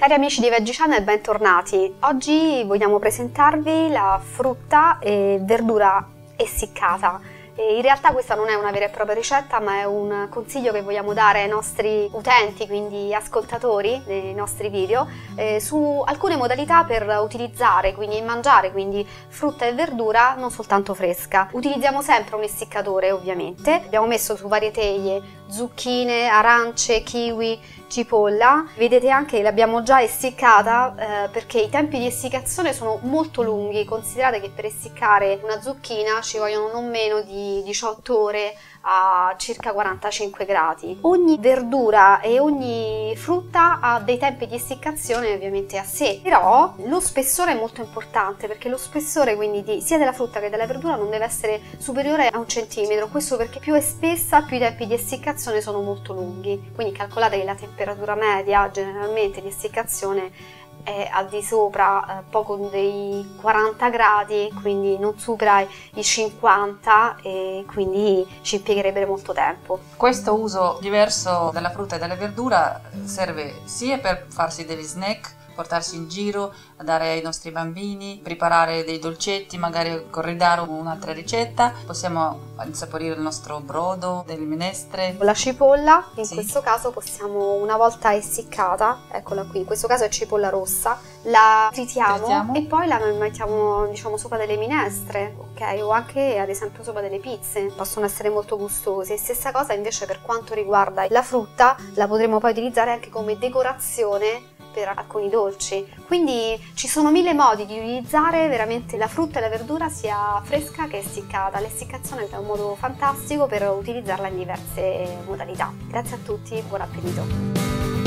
Cari amici di Veggie Channel, bentornati. Oggi vogliamo presentarvi la frutta e verdura essiccata. E in realtà questa non è una vera e propria ricetta, ma è un consiglio che vogliamo dare ai nostri utenti, quindi ascoltatori dei nostri video, eh, su alcune modalità per utilizzare, quindi mangiare quindi frutta e verdura non soltanto fresca. Utilizziamo sempre un essiccatore ovviamente, abbiamo messo su varie teglie zucchine, arance, kiwi, cipolla. Vedete anche che l'abbiamo già essiccata eh, perché i tempi di essiccazione sono molto lunghi. Considerate che per essiccare una zucchina ci vogliono non meno di 18 ore a circa 45 gradi. Ogni verdura e ogni frutta ha dei tempi di essiccazione ovviamente a sé, però lo spessore è molto importante perché lo spessore quindi di, sia della frutta che della verdura non deve essere superiore a un centimetro, questo perché più è spessa più i tempi di essiccazione sono molto lunghi, quindi calcolate che la temperatura media generalmente di essiccazione è al di sopra eh, poco dei 40 gradi, quindi non supera i 50 e quindi ci impiegherebbe molto tempo. Questo uso diverso della frutta e della verdura serve sia per farsi degli snack portarsi in giro, dare ai nostri bambini, preparare dei dolcetti, magari corredare un'altra ricetta. Possiamo insaporire il nostro brodo, delle minestre. La cipolla, in sì. questo caso possiamo una volta essiccata, eccola qui, in questo caso è cipolla rossa, la tritiamo, tritiamo. e poi la mettiamo diciamo sopra delle minestre, ok? O anche ad esempio sopra delle pizze, possono essere molto gustose. Stessa cosa invece per quanto riguarda la frutta, la potremo poi utilizzare anche come decorazione per alcuni dolci. Quindi ci sono mille modi di utilizzare veramente la frutta e la verdura sia fresca che essiccata. L'essiccazione è un modo fantastico per utilizzarla in diverse modalità. Grazie a tutti, buon appetito!